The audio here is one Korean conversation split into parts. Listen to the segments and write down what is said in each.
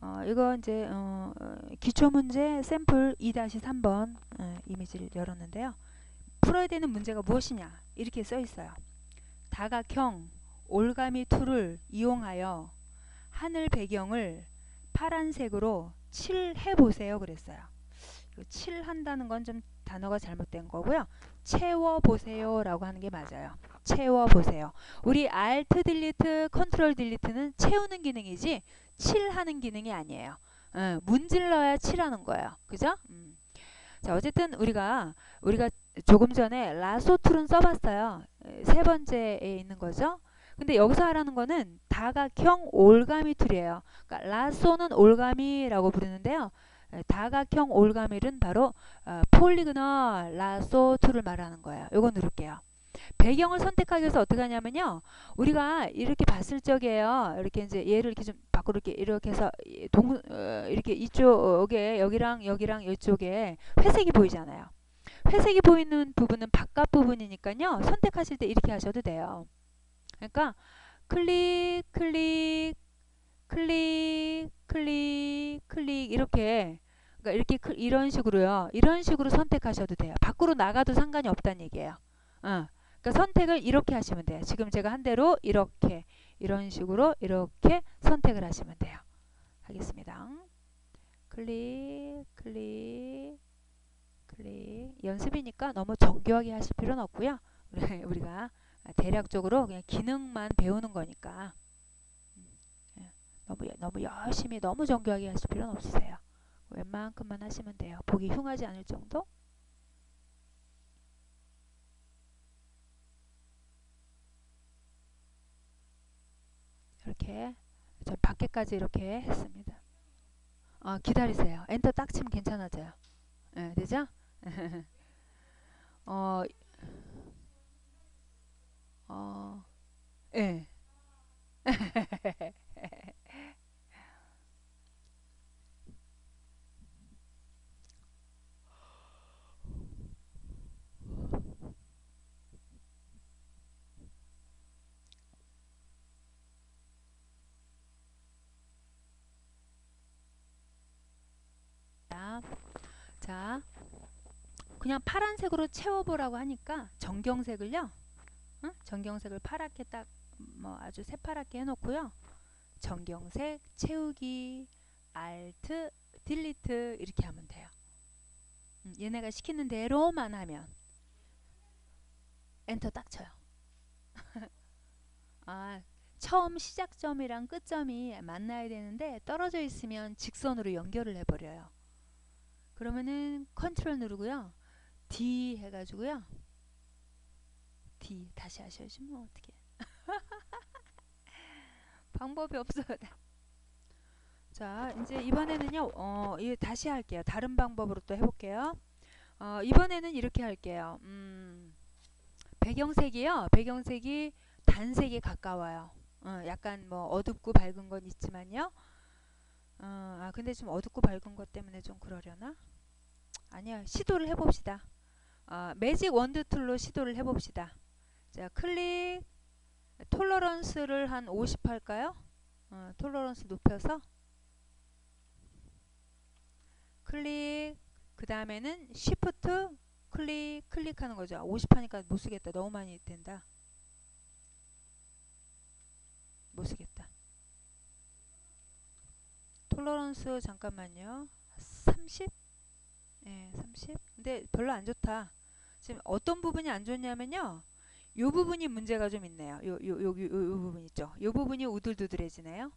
어, 이거 이제 어, 어, 기초 문제 샘플 2-3번 어, 이미지를 열었는데요. 풀어야 되는 문제가 무엇이냐 이렇게 써 있어요. 다각형 올가미 툴을 이용하여 하늘 배경을 파란색으로 칠해 보세요 그랬어요. 칠한다는 건 좀 단어가 잘못된 거고요. 채워 보세요라고 하는 게 맞아요. 채워 보세요. 우리 Alt 딜리트, 컨트롤 딜리트는 채우는 기능이지 칠하는 기능이 아니에요. 어, 문질러야 칠하는 거예요. 그죠? 음. 자, 어쨌든 우리가 우리가 조금 전에 lasso tool은 써봤어요. 세 번째에 있는 거죠. 근데 여기서 하라는 거는 다각형 올가미 툴이에요. 그러니까 lasso는 올가미라고 부르는데요. 다각형 올가미는 바로 어, polygonal lasso tool을 말하는 거예요. 요거 누를게요. 배경을 선택하기 위해서 어떻게 하냐면요. 우리가 이렇게 봤을 적에요. 이렇게 이제 얘를 이렇게 좀 밖으로 이렇게 이렇게 해서 동 어, 이렇게 이쪽에 여기랑 여기랑 이쪽에 회색이 보이잖아요. 회색이 보이는 부분은 바깥 부분이니까요. 선택하실 때 이렇게 하셔도 돼요. 그러니까 클릭 클릭 클릭 클릭 클릭 이렇게 그러니까 이렇게 이런 식으로요. 이런 식으로 선택하셔도 돼요. 밖으로 나가도 상관이 없다는 얘기예요. 어. 그러니까 선택을 이렇게 하시면 돼요. 지금 제가 한 대로 이렇게 이런 식으로 이렇게 선택을 하시면 돼요. 하겠습니다. 클릭 클릭 클릭 연습이니까 너무 정교하게 하실 필요는 없고요. 우리가 대략적으로 그냥 기능만 배우는 거니까 음, 예. 너무 너무 열심히 너무 정교하게 하실 필요는 없으세요. 웬만큼만 하시면 돼요. 보기 흉하지 않을 정도? 이렇게 저 밖에까지 이렇게 했습니다. 어, 기다리세요. 엔터 딱 치면 괜찮아져요. 네, 되죠? 어, 어, 예. 자, 그냥 파란색으로 채워보라고 하니까 정경색을요. 어? 정경색을 파랗게 딱 뭐 아주 새파랗게 해놓고요. 정경색 채우기 Alt 딜리트 이렇게 하면 돼요. 음, 얘네가 시키는 대로만 하면 엔터 딱 쳐요. 아, 처음 시작점이랑 끝점이 만나야 되는데 떨어져 있으면 직선으로 연결을 해버려요. 그러면은 컨트롤 누르고요. D 해가지고요. D 다시 하셔야지 뭐 어떻게 방법이 없어요. 자 이제 이번에는요. 어, 이 다시 할게요. 다른 방법으로 또 해볼게요. 어, 이번에는 이렇게 할게요. 음, 배경색이요. 배경색이 단색에 가까워요. 어, 약간 뭐 어둡고 밝은 건 있지만요. 어, 아 근데 좀 어둡고 밝은 것 때문에 좀 그러려나? 아니야 시도를 해봅시다. 어, magic wand tool로 시도를 해봅시다. 자 클릭 tolerance를 한 50 할까요? 어, tolerance 높여서 클릭 그 다음에는 Shift 클릭 클릭하는 거죠. 50 하니까 못 쓰겠다. 너무 많이 된다. 못 쓰겠다. tolerance 잠깐만요. 30? 예, 30? 근데 별로 안 좋다. 지금 어떤 부분이 안 좋냐면요. 요 부분이 문제가 좀 있네요. 요, 요, 요, 요, 요 부분 있죠. 요 부분이 우둘두둘해지네요.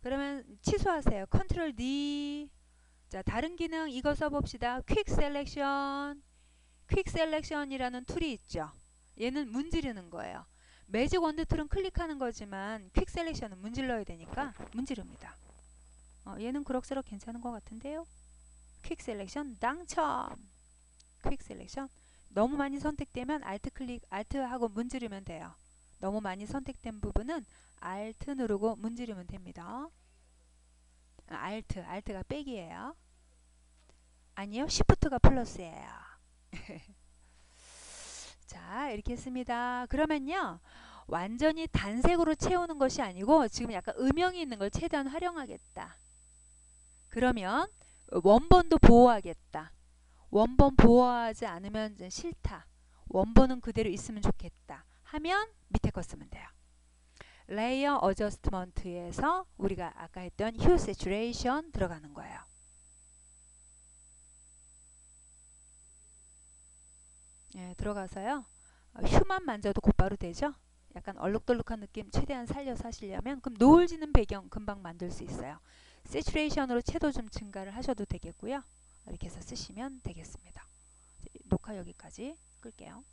그러면 취소하세요. Control D. 자, 다른 기능 이거 써봅시다. quick selection. quick selection이라는 툴이 있죠. 얘는 문지르는 거예요. magic wand tool은 클릭하는 거지만 quick selection은 문질러야 되니까 문지릅니다. 어, 얘는 그럭저럭 괜찮은 것 같은데요. quick selection 당첨. quick selection 너무 많이 선택되면 Alt 클릭, Alt 하고 문지르면 돼요. 너무 많이 선택된 부분은 Alt 누르고 문지르면 됩니다. Alt, Alt가 빼기예요. 아니요, Shift가 플러스예요. 자, 이렇게 했습니다. 그러면요. 완전히 단색으로 채우는 것이 아니고 지금 약간 음영이 있는 걸 최대한 활용하겠다. 그러면 원본도 보호하겠다. 원본 보호하지 않으면 싫다. 원본은 그대로 있으면 좋겠다. 하면 밑에 거 쓰면 돼요. layer adjustment에서 우리가 아까 했던 hue saturation 들어가는 거예요. 예, 들어가서요. 어, 휴만 만져도 곧바로 되죠. 약간 얼룩덜룩한 느낌 최대한 살려서 하시려면 그럼 노을 지는 배경 금방 만들 수 있어요. 세츄레이션으로 채도 좀 증가를 하셔도 되겠고요. 이렇게 해서 쓰시면 되겠습니다. 녹화 여기까지 끌게요.